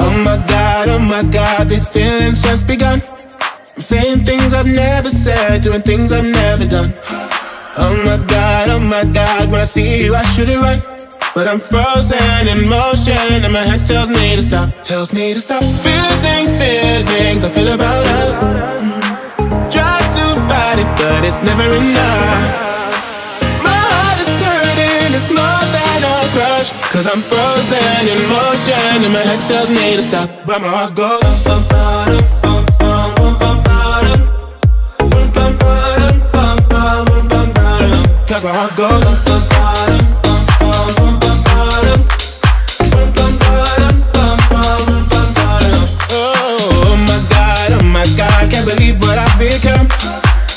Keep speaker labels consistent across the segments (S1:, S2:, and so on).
S1: Oh my god, oh my god, these feelings just begun. I'm saying things I've never said, doing things I've never done. Oh my god, oh my god, when I see you I should it right. But I'm frozen in motion and my head tells me to stop, tells me to stop. Feeling feelings I feel about us but it's never enough. My heart is hurting, it's more than a crush. Cause I'm frozen in motion, and my head tells me to stop. But my heart goes. Bum, bum, bum, Cause my heart goes.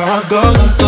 S1: how gonna.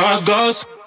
S1: heart goes